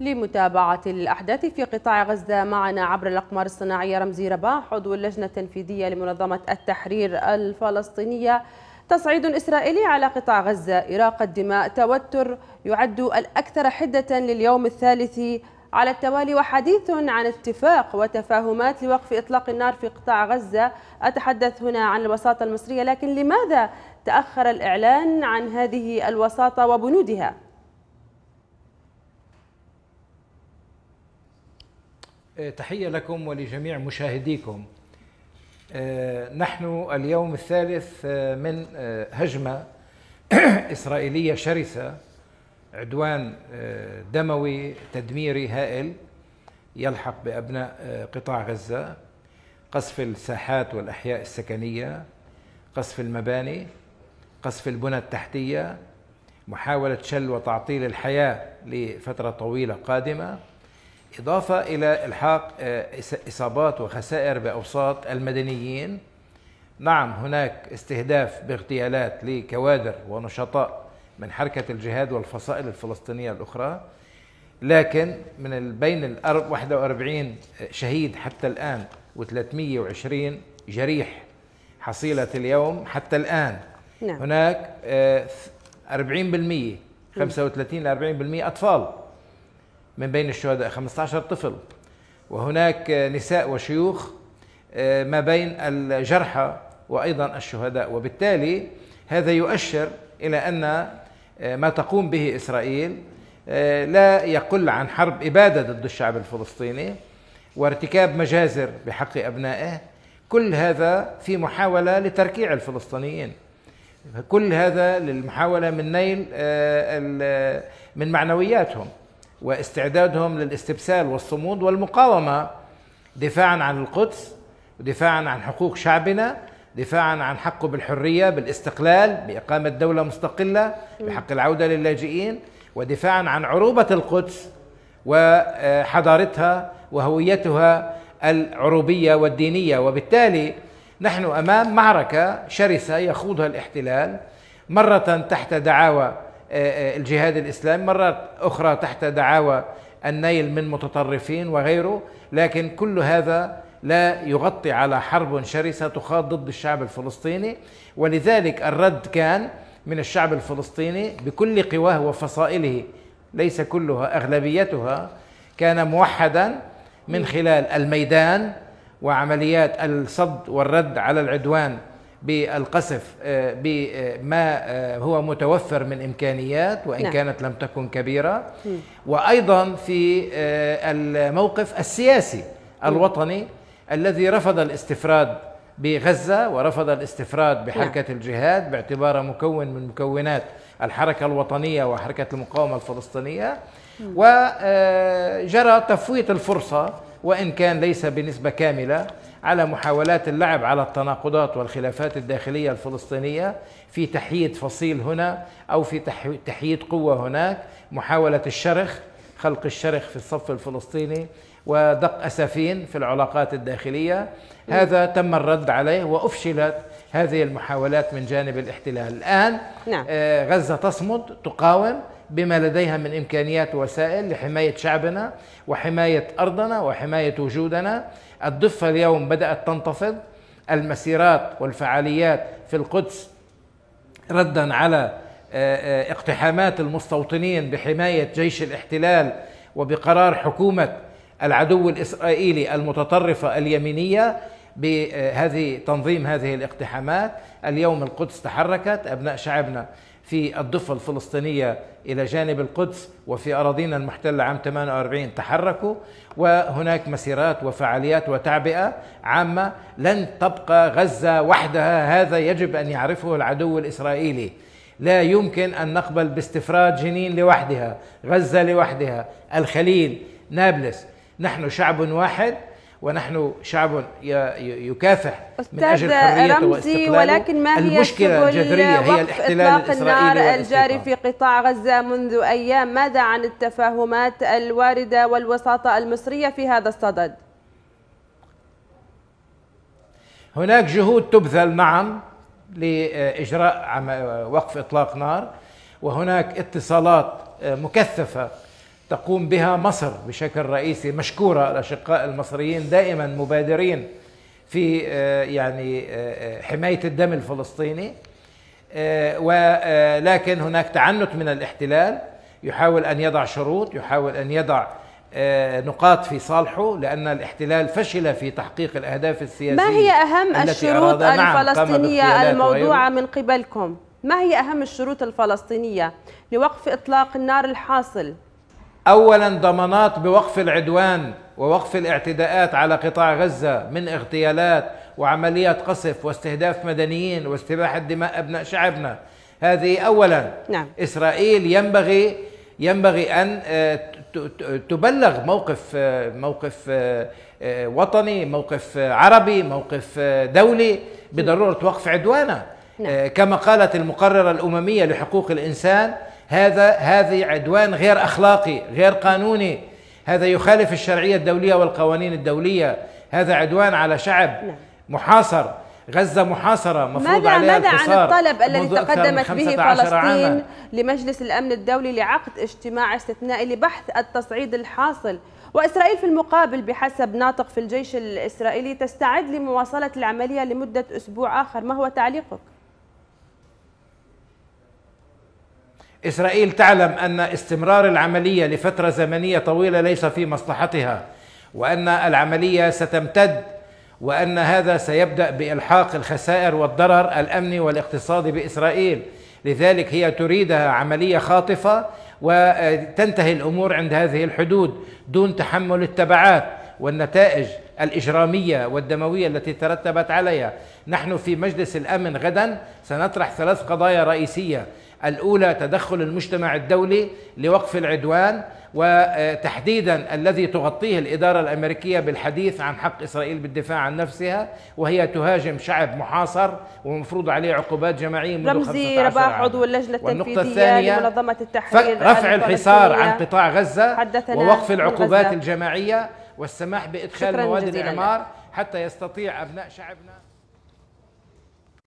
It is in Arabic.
لمتابعة الأحداث في قطاع غزة. معنا عبر الأقمار الصناعية رمزي رباح عضو اللجنة التنفيذية لمنظمة التحرير الفلسطينية. تصعيد إسرائيلي على قطاع غزة. إراقة دماء توتر يعد الأكثر حدة لليوم الثالث. على التوالي وحديث عن اتفاق وتفاهمات لوقف إطلاق النار في قطاع غزة. أتحدث هنا عن الوساطة المصرية لكن لماذا تأخر الإعلان عن هذه الوساطة وبنودها؟ تحية لكم ولجميع مشاهديكم. آه، نحن اليوم الثالث آه، من هجمة إسرائيلية شرسة عدوان دموي تدميري هائل يلحق بأبناء قطاع غزة قصف الساحات والأحياء السكنية قصف المباني قصف البنى التحتية محاولة شل وتعطيل الحياة لفترة طويلة قادمة. إضافة إلى إلحاق آه، إصابات وخسائر بأوساط المدنيين. نعم هناك استهداف باغتيالات لكوادر ونشطاء من حركة الجهاد والفصائل الفلسطينية الأخرى. لكن من بين ال 41 شهيد حتى الآن و320 جريح حصيلة اليوم حتى الآن. نعم. هناك 40% 35 ل 40% أطفال. من بين الشهداء 15 طفل. وهناك نساء وشيوخ آه، ما بين الجرحى وأيضا الشهداء. وبالتالي هذا يؤشر إلى أن آه، ما تقوم به إسرائيل آه، لا يقل عن حرب إبادة ضد الشعب الفلسطيني وارتكاب مجازر بحق أبنائه. كل هذا في محاولة لتركيع الفلسطينيين. كل هذا للمحاولة من نيل من معنوياتهم. واستعدادهم للاستبسال والصمود والمقاومة دفاعا عن القدس ودفاعا عن حقوق شعبنا دفاعا عن حقه بالحرية بالاستقلال بإقامة دولة مستقلة بحق العودة للاجئين ودفاعا عن عروبة القدس وحضارتها وهويتها العروبية والدينية. وبالتالي نحن أمام معركة شرسة يخوضها الاحتلال مرة تحت دعاوى الجهاد الإسلامي مرات أخرى تحت دعاوى النيل من متطرفين وغيره لكن كل هذا لا يغطي على حرب شرسة تخاض ضد الشعب الفلسطيني. ولذلك الرد كان من الشعب الفلسطيني بكل قواه وفصائله ليس كلها أغلبيتها كان موحدا من خلال الميدان وعمليات الصد والرد على العدوان بالقصف آه، بما آه، هو متوفر من إمكانيات وإن نعم. كانت لم تكن كبيرة. وأيضا في آه، الموقف السياسي الوطني. الذي رفض الاستفراد بغزة ورفض الاستفراد بحركة نعم. الجهاد باعتبارها مكون من مكونات الحركة الوطنية وحركة المقاومة الفلسطينية. وجرى تفويت الفرصة وإن كان ليس بنسبة كاملة على محاولات اللعب على التناقضات والخلافات الداخلية الفلسطينية في تحييد فصيل هنا أو في تحييد قوة هناك محاولة الشرخ خلق الشرخ في الصف الفلسطيني ودق أسفين في العلاقات الداخلية هذا تم الرد عليه وأفشلت هذه المحاولات من جانب الاحتلال الآن نعم. آه، غزة تصمد تقاوم بما لديها من إمكانيات ووسائل لحماية شعبنا وحماية أرضنا وحماية وجودنا. الضفة اليوم بدأت تنتفض. المسيرات والفعاليات في القدس ردا على آه، آه، اقتحامات المستوطنين بحماية جيش الاحتلال وبقرار حكومة العدو الإسرائيلي المتطرفة اليمينية بهذه تنظيم هذه الاقتحامات. اليوم القدس تحركت. أبناء شعبنا في الضفة الفلسطينية إلى جانب القدس وفي أراضينا المحتلة عام 48 تحركوا وهناك مسيرات وفعاليات وتعبئة عامة لن تبقى غزة وحدها هذا يجب أن يعرفه العدو الإسرائيلي. لا يمكن أن نقبل باستفراد جنين لوحدها غزة لوحدها. الخليل نابلس نحن شعب واحد ونحن شعب يكافح من أجل حريته واستقلاله. ولكن ما هي المشكلة الجذرية هي الاحتلال الإسرائيلي الجاري في قطاع غزة منذ أيام؟ ماذا عن التفاهمات الواردة والوساطة المصرية في هذا الصدد؟ هناك جهود تبذل نعم لإجراء وقف إطلاق نار وهناك اتصالات مكثفة تقوم بها مصر بشكل رئيسي. مشكورة الأشقاء المصريين دائما مبادرين في آه، يعني آه، حماية الدم الفلسطيني. ولكن هناك تعنت من الاحتلال. يحاول أن يضع شروط يحاول أن يضع نقاط في صالحه لأن الاحتلال فشل في تحقيق الأهداف السياسية ما هي أهم الشروط نعم الفلسطينية الموضوعة من قبلكم؟ ما هي أهم الشروط الفلسطينية لوقف إطلاق النار الحاصل؟ اولا ضمانات بوقف العدوان ووقف الاعتداءات على قطاع غزة من اغتيالات وعمليات قصف واستهداف مدنيين واستباحه دماء أبناء شعبنا هذه اولا نعم. إسرائيل ينبغي ينبغي أن آه، تبلغ موقف آه، موقف آه، وطني موقف عربي موقف دولي بضرورة وقف عدوانها نعم. كما قالت المقررة الأممية لحقوق الإنسان هذا هذه عدوان غير أخلاقي غير قانوني هذا يخالف الشرعية الدولية والقوانين الدولية هذا عدوان على شعب نعم. محاصر غزة محاصرة مفروض ماذا عليها ماذا عن الطلب الذي تقدمت به فلسطين عاما. لمجلس الأمن الدولي لعقد اجتماع استثنائي لبحث التصعيد الحاصل وإسرائيل في المقابل بحسب ناطق في الجيش الإسرائيلي تستعد لمواصلة العملية لمدة أسبوع آخر ما هو تعليقك؟ إسرائيل تعلم أن استمرار العملية لفترة زمنية طويلة ليس في مصلحتها وأن العملية ستمتد وأن هذا سيبدأ بإلحاق الخسائر والضرر الأمني والاقتصادي بإسرائيل. لذلك هي تريدها عملية خاطفة وتنتهي الأمور عند هذه الحدود دون تحمل التبعات والنتائج الإجرامية والدموية التي ترتبت عليها. نحن في مجلس الأمن غدا سنطرح ثلاث قضايا رئيسية. الأولى تدخل المجتمع الدولي لوقف العدوان وتحديدا الذي تغطيه الإدارة الأمريكية بالحديث عن حق إسرائيل بالدفاع عن نفسها وهي تهاجم شعب محاصر ومفروض عليه عقوبات جماعية منذ رمزي رباح عضو اللجنة التنفيذية لمنظمة التحرير رفع الحصار عن قطاع غزة ووقف العقوبات الجماعية والسماح بإدخال مواد الإعمار حتى يستطيع أبناء شعبنا